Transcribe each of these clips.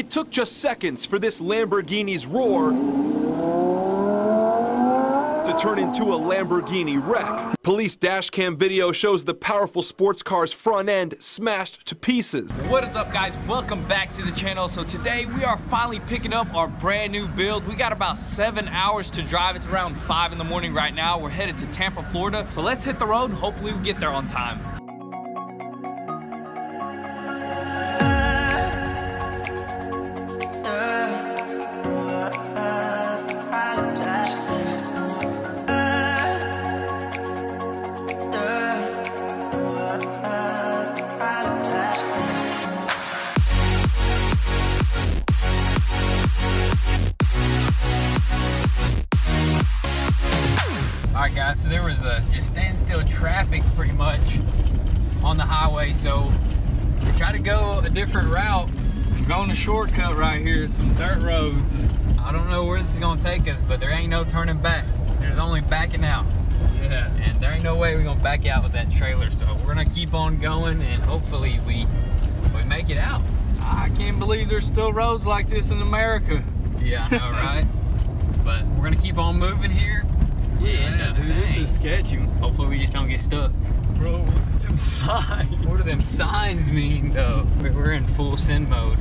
It took just seconds for this Lamborghini's roar to turn into a Lamborghini wreck. Police dashcam video shows the powerful sports car's front end smashed to pieces. What is up guys? Welcome back to the channel. So today we are finally picking up our brand new build. We got about seven hours to drive. It's around five in the morning right now. We're headed to Tampa, Florida. So let's hit the road. Hopefully we get there on time. Highway, so we tried to go a different route. We're going a shortcut right here, some dirt roads. I don't know where this is gonna take us, but there ain't no turning back. There's only backing out. Yeah. And there ain't no way we're gonna back out with that trailer, so we're gonna keep on going and hopefully we we make it out. I can't believe there's still roads like this in America. Yeah, I know, right? but we're gonna keep on moving here. Yeah, dude, this is sketchy. Hopefully we just don't get stuck. Bro, look at them signs. What do them signs mean though? We're in full sin mode.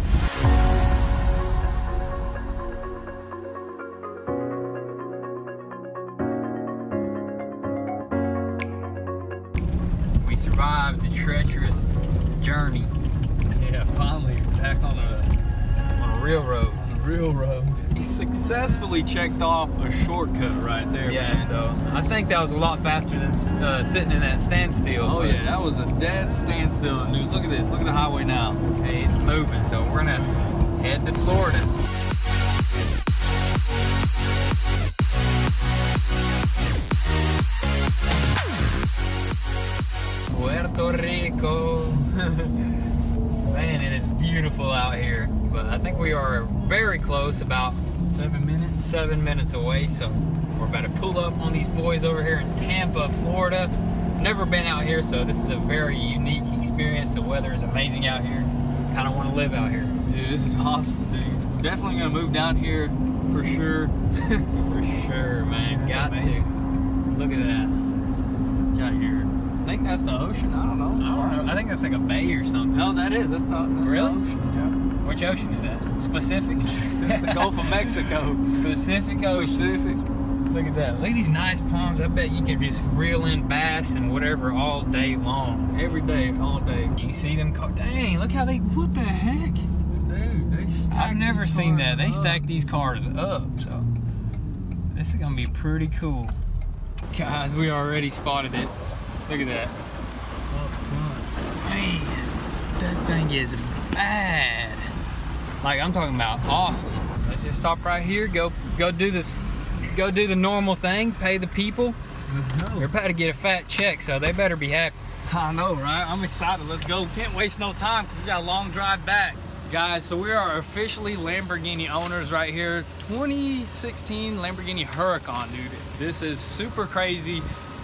Checked off a shortcut right there, Yeah, man. so I think that was a lot faster than uh, sitting in that standstill. Oh yeah, that was a dead standstill, dude. Look at this. Look at the highway now. Hey, it's moving, so we're gonna head to Florida. Puerto Rico. Man, it is beautiful out here. But I think we are very close, about Seven minutes. seven minutes away. So we're about to pull up on these boys over here in Tampa, Florida. Never been out here, so this is a very unique experience. The weather is amazing out here. Kind of want to live out here. Dude, this is awesome, dude. Definitely gonna move down here for sure. For sure, man. That's Got amazing. to. Look at that. Got here. I think that's the ocean. I don't know. I don't know. I think that's like a bay or something. No, that is. That's the, that's Really? the ocean. Which ocean is that? That's the Gulf of Mexico. Pacific Ocean. Pacific. Look at that. Look at these nice palms. I bet you could just reel in bass and whatever all day long. Every day, all day. You see them cars. Dang, look how they, what the heck? Dude, they stack I've never seen that. They up. stack these cars up, so this is gonna be pretty cool. Guys, we already spotted it. Look at that. Oh man, that thing is bad. Like I'm talking about awesome. Let's just stop right here. Go, go do this. Go do the normal thing. Pay the people. Let's go. They're about to get a fat check, so they better be happy. I know, right? I'm excited. Let's go. Can't waste no time because we got a long drive back. Guys, so we are officially Lamborghini owners right here. 2016 Lamborghini Huracan, dude. This is super crazy.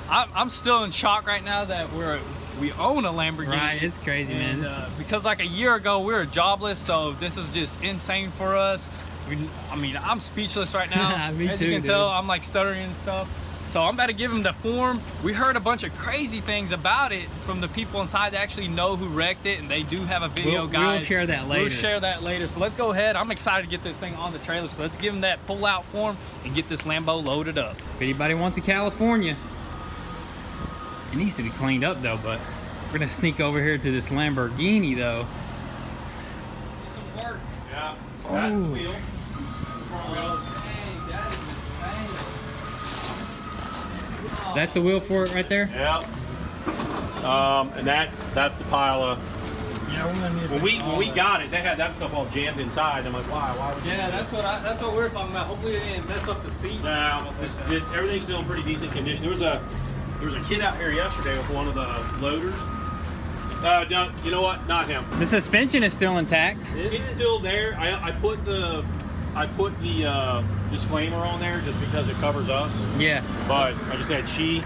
I, I'm still in shock right now that we're we own a Lamborghini. Right, it's crazy, man. And, This- uh, because like a year ago we were jobless, so this is just insane for us. We, I mean, I'm speechless right now. Me As too, you can dude. tell, I'm like stuttering and stuff. So I'm about to give him the form. We heard a bunch of crazy things about it from the people inside that actually know who wrecked it, and they do have a video, We'll- we'll share that later. We'll share that later. So let's go ahead. I'm excited to get this thing on the trailer. So let's give him that pull-out form and get this Lambo loaded up. If anybody wants a California, it needs to be cleaned up though, but we're gonna sneak over here to this Lamborghini though. Yeah. That's the Oh. wheel. That's the wheel. That is the wheel for it right there? Yep. Um, and that's that's the pile of. Yeah, we're gonna need When we when we got it, they had that stuff all jammed inside. I'm like, why? Why would? Yeah, that's what I, that's what we were talking about. Hopefully they didn't mess up the seats. that? and No, stuff this, like it, everything's still in pretty decent condition. There was a there was a kid out here yesterday with one of the loaders. Uh, no, you know what? Not him. The suspension is still intact. that. Is It's it? still there. I, I put the I put the uh, disclaimer on there just because it covers us. Yeah. But like I said, she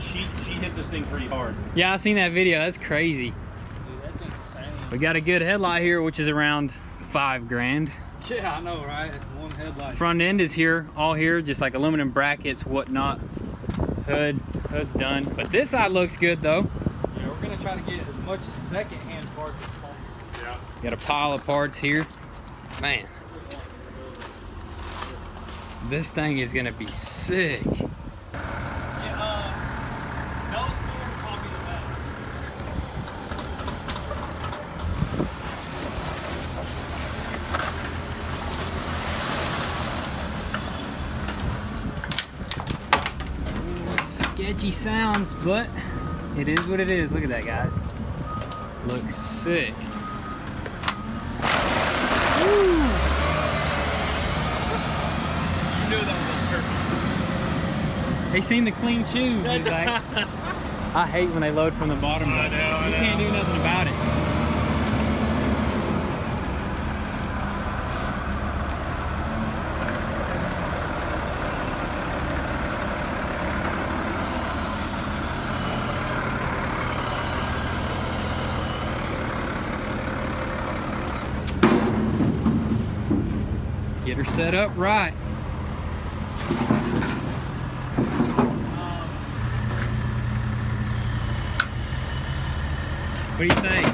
she she hit this thing pretty hard. Yeah, I seen that video. That's crazy. Dude, that's insane. We got a good headlight here, which is around five grand. Yeah, I know, right? One headlight. Front end is here, all here, just like aluminum brackets, whatnot. Hood, hood's done. But this side looks good though. Yeah, we're gonna try to get as much second-hand parts as possible. Yeah. Got a pile of parts here. Man. This thing is gonna be sick. Yeah, uh, those four are probably the best. Sketchy sounds, but it is what it is. Look at that, guys. Looks sick. You knew that was on purpose. They seen the clean shoes. He's like, I hate when they load from the bottom. I know, I You can't do nothing about it. Set up right. What do you think?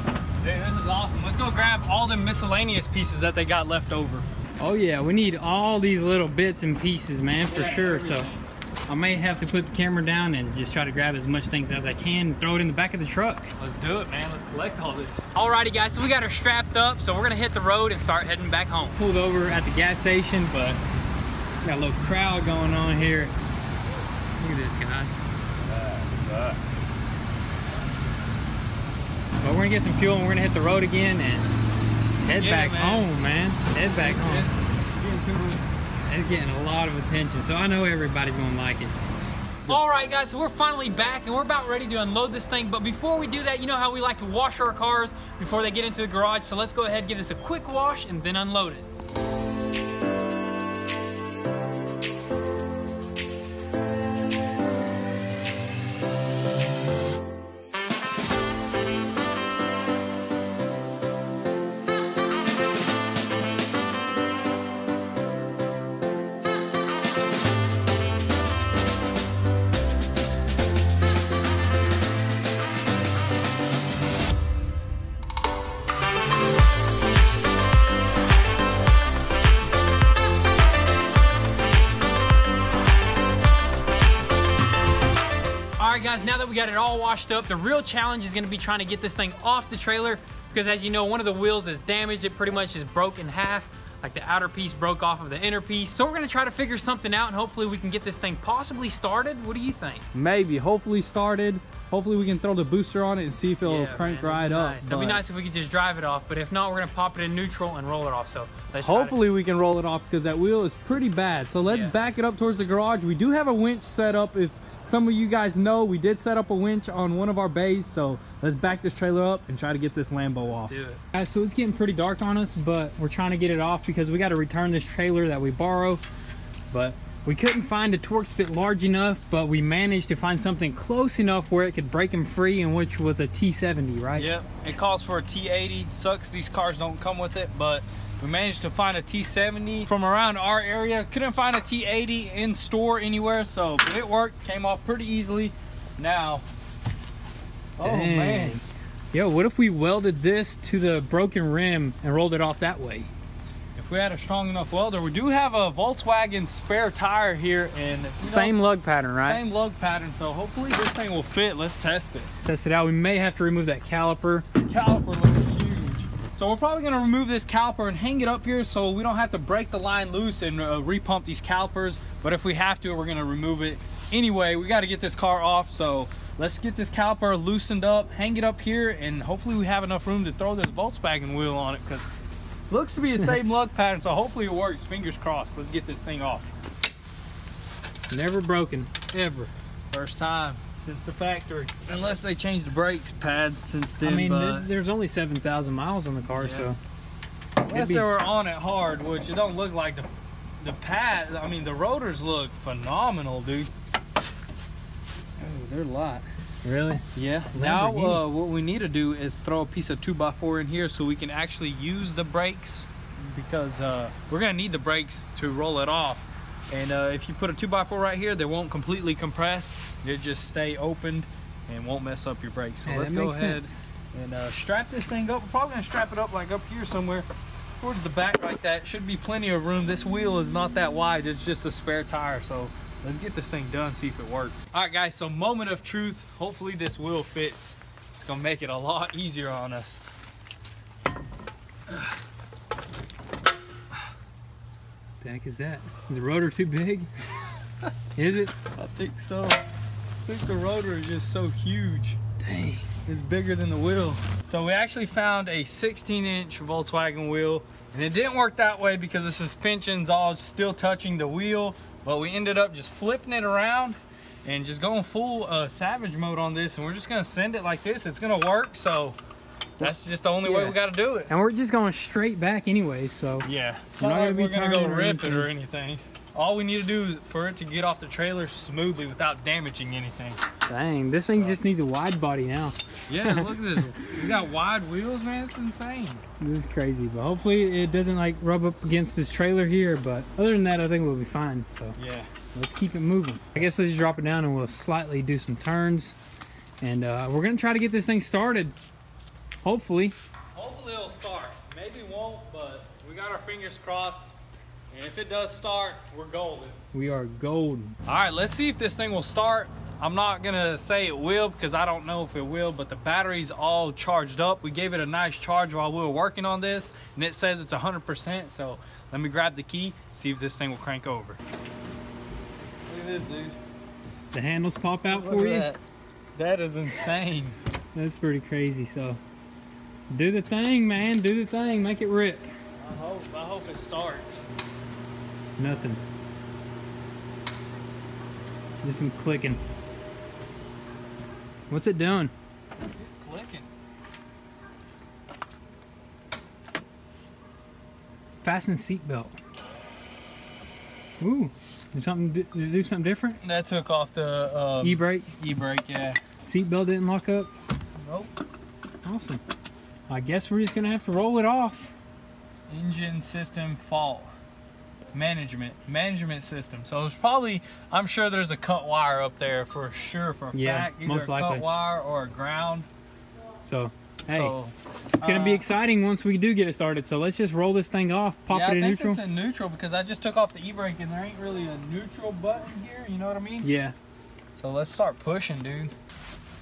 Dude, this is awesome. Let's go grab all the miscellaneous pieces that they got left over. Oh yeah, we need all these little bits and pieces, man, for Yeah, sure. So everything. I may have to put the camera down and just try to grab as much things as I can and throw it in the back of the truck. Let's do it, man. Let's collect all this. Alrighty guys, so we got her strapped up, so we're gonna hit the road and start heading back home. Pulled over at the gas station, but got a little crowd going on here. Look at this, guys. That sucks. But we're gonna get some fuel and we're gonna hit the road again and head Get it, back man. home, man. Head back It's, home. it's getting too much. It's getting a lot of attention, so I know everybody's gonna like it. All right, guys, so we're finally back and we're about ready to unload this thing. But before we do that, you know how we like to wash our cars before they get into the garage. So let's go ahead and give this a quick wash and then unload it. All right, guys, now that we got it all washed up, the real challenge is gonna be trying to get this thing off the trailer because as you know, one of the wheels is damaged. It pretty much just broke in half. Like the outer piece broke off of the inner piece. So we're gonna try to figure something out and hopefully we can get this thing possibly started. What do you think? maybe hopefully started hopefully we can throw the booster on it and see if it'll Yeah, crank man, right that'd up nice. That'd be nice if we could just drive it off, but if not, we're gonna pop it in neutral and roll it off. So let's hopefully we can roll it off because that wheel is pretty bad so let's Yeah. back it up towards the garage we do have a winch set up if some of you guys know we did set up a winch on one of our bays so let's back this trailer up and try to get this lambo off do it. Guys, so it's getting pretty dark on us, but we're trying to get it off because we got to return this trailer that we borrow. But we couldn't find a Torx bit large enough, but we managed to find something close enough where it could break them free, and which was a T70, right? Yep, it calls for a T80. Sucks these cars don't come with it, but we managed to find a T70 from around our area. Couldn't find a T80 in store anywhere, so it worked. Came off pretty easily. Now, oh Dang. man, Yo, what if we welded this to the broken rim and rolled it off that way? if we had a strong enough welder, we do have a Volkswagen spare tire here, and you know, Same lug pattern, right? same lug pattern. So hopefully this thing will fit. Let's test it. Test it out. We may have to remove that caliper. caliper. So we're probably gonna remove this caliper and hang it up here so we don't have to break the line loose and uh, repump these calipers. But if we have to, we're gonna remove it. Anyway, we gotta get this car off. So let's get this caliper loosened up, hang it up here, and hopefully we have enough room to throw this Volkswagen wheel on it because looks to be the same lug pattern. So hopefully it works. Fingers crossed. Let's get this thing off. Never broken, ever. First time since the factory. Unless they changed the brakes pads since then. I mean, but... there's, there's only 7,000 miles on the car, Yeah. so. Unless be- they were on it hard, which it don't look like the the pad. I mean, the rotors look phenomenal, dude. Oh, they're light. Really? Yeah. Now, uh, what we need to do is throw a piece of two x four in here so we can actually use the brakes because uh, we're gonna need the brakes to roll it off. And uh, if you put a 2x4 right here, they won't completely compress. They'll just stay opened and won't mess up your brakes. So Yeah, let's go ahead sense. and uh, strap this thing up. We're probably gonna strap it up like up here somewhere towards the back like that. Should be plenty of room. This wheel is not that wide. It's just a spare tire. So let's get this thing done, see if it works. All right, guys, so moment of truth. Hopefully this wheel fits. It's gonna make it a lot easier on us. The heck is that? Is the rotor too big? is it? I think so. I think the rotor is just so huge. Dang. It's bigger than the wheel. So we actually found a 16 inch Volkswagen wheel and it didn't work that way because the suspension's all still touching the wheel. But we ended up just flipping it around and just going full uh, savage mode on this and we're just gonna send it like this. It's gonna work. So that's just the only way we gotta do it. And we're just going straight back anyway, so Yeah, it's not not like we're gonna go turning or rip it or anything. anything. All we need to do is for it to get off the trailer smoothly without damaging anything. dang, this thing just needs a wide body now. Yeah, look at this. We got wide wheels, man. It's insane. This is crazy, but hopefully it doesn't like rub up against this trailer here. But other than that, I think we'll be fine. So Yeah. let's keep it moving. I guess let's just drop it down and we'll slightly do some turns. And uh, we're gonna try to get this thing started. Hopefully. Hopefully it'll start. Maybe won't, but we got our fingers crossed. And if it does start, we're golden. We are golden. All right, let's see if this thing will start. I'm not gonna say it will because I don't know if it will, but the battery's all charged up. We gave it a nice charge while we were working on this, and it says it's 100%. So let me grab the key, see if this thing will crank over. Look at this, dude. The handles pop out for you. That. that is insane. That's pretty crazy. So do the thing, man. Do the thing. Make it rip. I hope, I hope it starts. Nothing. Just some clicking. What's it doing? It's clicking. Fasten seatbelt. Ooh, did something do, did it do something different? That took off the um, E-brake, e-brake, yeah. seatbelt didn't lock up. Nope. Awesome. I guess we're just gonna have to roll it off. Engine system fault. Management. Management system. So there's probably, I'm sure there's a cut wire up there for sure, for a Yeah, fact. Either most a cut wire or a ground. So, hey, So it's gonna be uh, exciting once we do get it started. So let's just roll this thing off, pop yeah, it I in think neutral. it's a neutral because I just took off the e-brake and there ain't really a neutral button here. You know what I mean? Yeah. So let's start pushing, dude.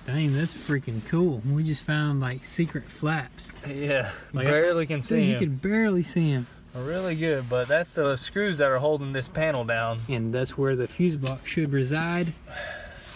Dang, that's freaking cool. We just found like secret flaps. Yeah. Like, barely can Dude, see you him. could barely see him. Really good, but that's the screws that are holding this panel down. And that's where the fuse box should reside.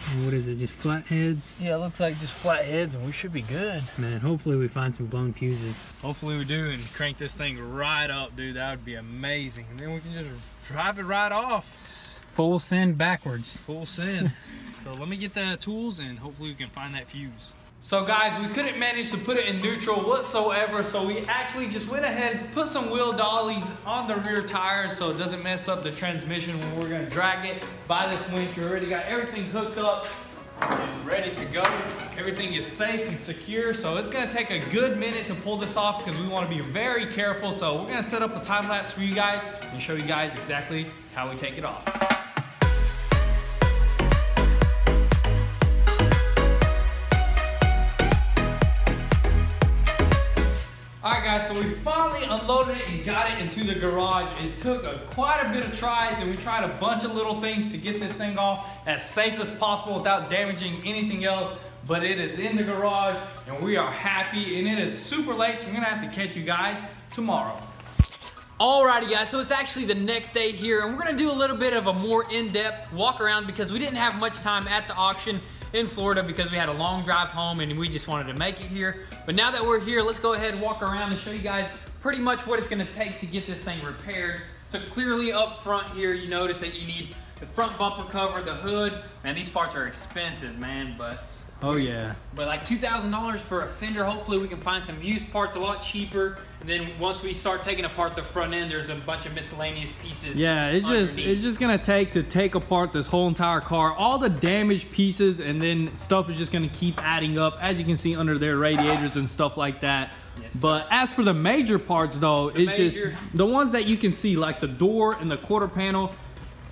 And what is it, just flat heads? Yeah, it looks like just flat heads and we should be good. Man, hopefully we find some blown fuses. Hopefully we do and crank this thing right up, dude. That would be amazing. And then we can just drive it right off. Full send backwards. Full send. so let me get the tools and hopefully we can find that fuse. So guys, we couldn't manage to put it in neutral whatsoever, so we actually just went ahead, and put some wheel dollies on the rear tires so it doesn't mess up the transmission when we're gonna drag it by this winch. We already got everything hooked up and ready to go. Everything is safe and secure, so it's gonna take a good minute to pull this off because we wanna be very careful. So we're gonna set up a time lapse for you guys and show you guys exactly how we take it off. Alright guys, so we finally unloaded it and got it into the garage. It took a, quite a bit of tries and we tried a bunch of little things to get this thing off as safe as possible without damaging anything else. But it is in the garage and we are happy and it is super late so we're gonna have to catch you guys tomorrow. Alrighty guys, so it's actually the next day here and we're gonna do a little bit of a more in-depth walk around because we didn't have much time at the auction in Florida because we had a long drive home and we just wanted to make it here. But now that we're here, let's go ahead and walk around and show you guys pretty much what it's gonna take to get this thing repaired. So clearly up front here, you notice that you need the front bumper cover, the hood. Man, these parts are expensive, man, but Oh yeah. but like $2,000 for a fender, hopefully we can find some used parts a lot cheaper. And then once we start taking apart the front end, there's a bunch of miscellaneous pieces. Yeah, it's just it's just gonna take to take apart this whole entire car, all the damaged pieces, and then stuff is just gonna keep adding up. As you can see under their radiators and stuff like that. Yes, but as for the major parts though, it's major- just the ones that you can see, like the door and the quarter panel.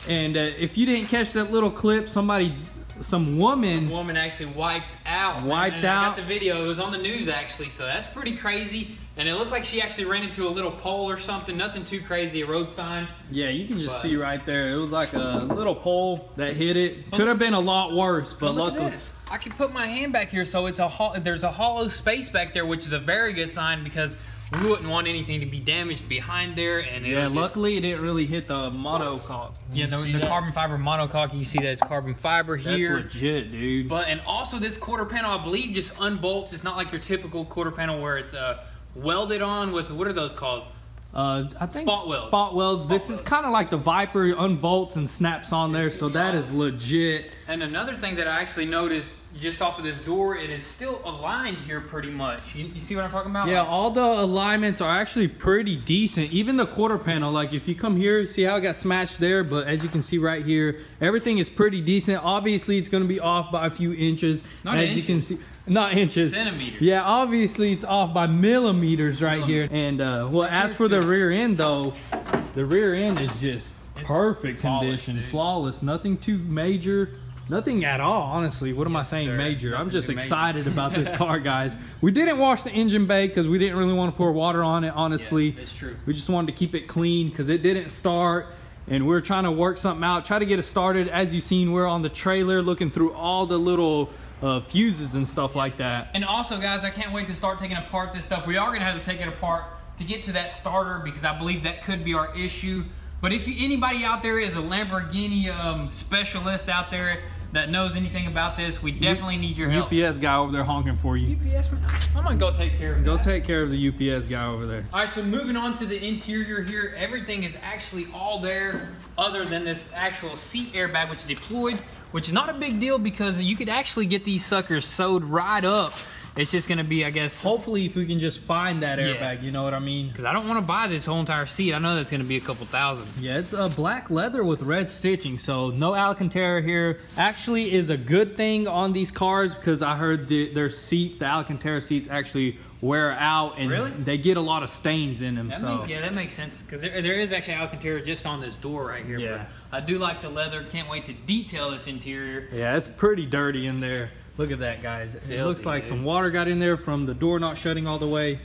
And uh, if you didn't catch that little clip, somebody, some woman, some woman actually wiped out. Wiped and I out. got the video. It was on the news actually, so that's pretty crazy. And it looked like she actually ran into a little pole or something. Nothing too crazy. A road sign. yeah, you can just But- see right there. It was like a little pole that hit it. Oh. Could have been a lot worse, but oh, look luckily. at this. I can put my hand back here, so it's a there's a hollow space back there, which is a very good sign because we wouldn't want anything to be damaged behind there. And Yeah, just- luckily it didn't really hit the monocoque. yeah, the, the carbon fiber monocoque. You see that it's carbon fiber here. That's legit, dude. But and also this quarter panel, I believe, just unbolts. It's not like your typical quarter panel where it's uh, welded on with what are those called? Uh, I think Spot welds. Spot welds. this Spot is kind of like the Viper unbolts and snaps on there, so that is legit. And another thing that I actually noticed just off of this door, it is still aligned here pretty much. You, you see what I'm talking about? Yeah, Like, all the alignments are actually pretty decent. Even the quarter panel, like if you come here, see how it got smashed there, but as you can see right here, everything is pretty decent. Obviously, it's going to be off by a few inches. Not as you can see, not inches. Centimeters. Yeah, obviously it's off by millimeters right here. And uh, well, as for the rear end though, the rear end is just perfect flawless, condition, dude. flawless, nothing too major. Nothing at all, honestly. What am I saying sir. major? I'm just excited about this car, guys. We didn't wash the engine bay because we didn't really want to pour water on it, honestly. Yeah, that's true. We just wanted to keep it clean because it didn't start. And we're trying to work something out, try to get it started. As you've seen, we're on the trailer looking through all the little uh, fuses and stuff like that. And also, guys, I can't wait to start taking apart this stuff. We are going to have to take it apart to get to that starter because I believe that could be our issue. But if you, anybody out there is a Lamborghini um, specialist out there that knows anything about this, we definitely need your help. UPS guy over there honking for you. UPS, man. I'm gonna go take care of Go that. take care of the UPS guy over there. All right, so moving on to the interior here, everything is actually all there other than this actual seat airbag which is deployed, which is not a big deal because you could actually get these suckers sewed right up. It's just gonna be, I guess, Hopefully, if we can just find that Yeah. airbag, you know what I mean? because I don't want to buy this whole entire seat. I know that's gonna be a couple thousand. Yeah, it's a black leather with red stitching, so no Alcantara here. Actually, is a good thing on these cars because I heard the, their seats, the Alcantara seats, actually wear out and Really? they get a lot of stains in them. That so yeah, that makes sense because there, there is actually Alcantara just on this door right here. Yeah. But I do like the leather. Can't wait to detail this interior. yeah, it's pretty dirty in there. Look at that, guys. It Filthy, looks like dude. some water got in there from the door not shutting all the way.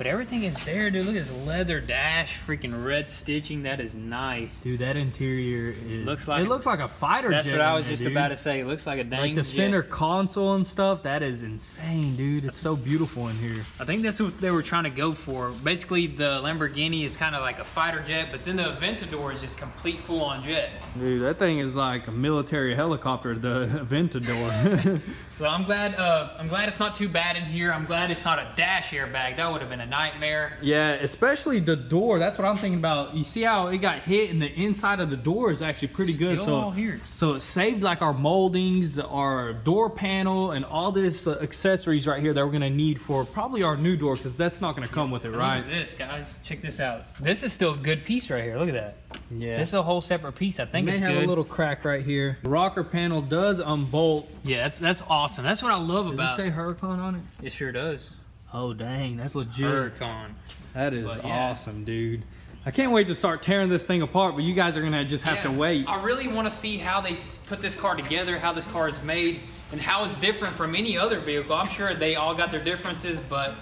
But everything is there, dude. Look at this leather dash, freaking red stitching. That is nice. Dude, that interior is Looks like- it looks like a fighter That's jet what I was there, just dude. about to say. It looks like a dang Like the jet. center console and stuff, that is insane, dude. It's so beautiful in here. I think that's what they were trying to go for. Basically, the Lamborghini is kind of like a fighter jet, but then the Aventador is just complete full-on jet. Dude, that thing is like a military helicopter, the Aventador. So I'm glad. Uh, I'm glad it's not too bad in here. I'm glad it's not a dash airbag. That would have been a nightmare. yeah, especially the door. That's what I'm thinking about. You see how it got hit and the inside of the door is actually pretty good. So all here. so it saved like our moldings, our door panel, and all this uh, accessories right here that we're gonna need for probably our new door because that's not gonna come with it, Look right? at this, guys. Check this out. This is still a good piece right here. Look at that. Yeah. This is a whole separate piece. I think may it's have good. a little crack right here. The rocker panel does unbolt. Yeah, that's that's awesome. That's what I love Does about it say Huracan on it? It sure does. Oh dang, that's legit. Huracan. That is But yeah. awesome, dude. I can't wait to start tearing this thing apart, but you guys are gonna just have to wait. I really want to see how they put this car together, how this car is made, and how it's different from any other vehicle. I'm sure they all got their differences, but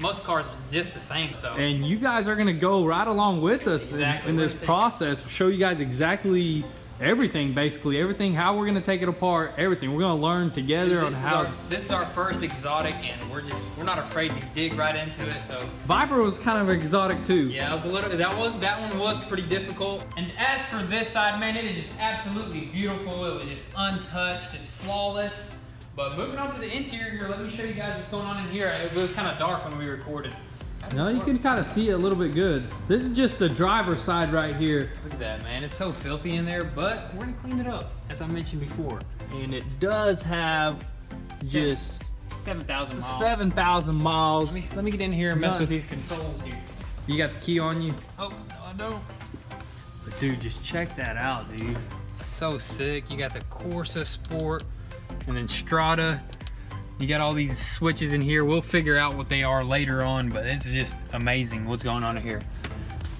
most cars are just the same. So And you guys are gonna go right along with us in- Exactly. in, We're this process, show you guys exactly everything, basically everything, how we're gonna take it apart, everything. We're gonna learn together Dude, on how. our, this is our first exotic, and we're just we're not afraid to dig right into it. So Viper was kind of exotic too. yeah, it was a little that was that one was pretty difficult. And as for this side, man, it is just absolutely beautiful. It was just untouched. It's flawless. But moving on to the interior, let me show you guys what's going on in here. It was kind of dark when we recorded. No, you can kind of see it a little bit good. This is just the driver's side right here, Look at that, man. It's so filthy in there, but we're gonna clean it up, as I mentioned before. and it does have just 7,000 miles. 7,000 miles. Let me, let me get in here and mess with these controls here. You got the key on you? Oh, no, I don't. But dude, just check that out, dude. So sick. You got the Corsa Sport and then Strada. You got all these switches in here. We'll figure out what they are later on, but it's just amazing what's going on in here.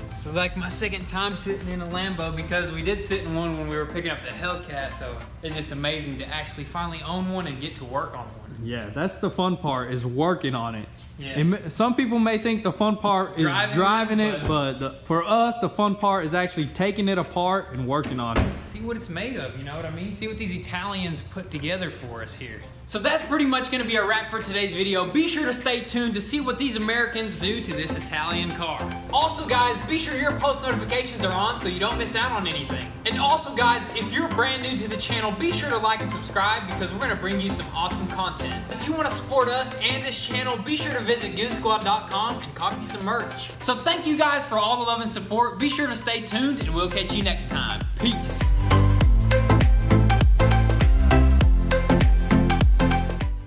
This is like my second time sitting in a Lambo because we did sit in one when we were picking up the Hellcat, so it's just amazing to actually finally own one and get to work on one. Yeah, that's the fun part is working on it. Yeah. It some people may think the fun part is Driving driving, it, it, but the, for us, the fun part is actually taking it apart and working on it. See what it's made of, you know what I mean? See what these Italians put together for us here. So that's pretty much gonna be a wrap for today's video. Be sure to stay tuned to see what these Americans do to this Italian car. Also guys, be sure your post notifications are on so you don't miss out on anything. And also guys, if you're brand new to the channel, be sure to like and subscribe because we're gonna bring you some awesome content. If you wanna support us and this channel, be sure to visit goonzquad.com and copy some merch. So thank you guys for all the love and support. Be sure to stay tuned and we'll catch you next time. Peace.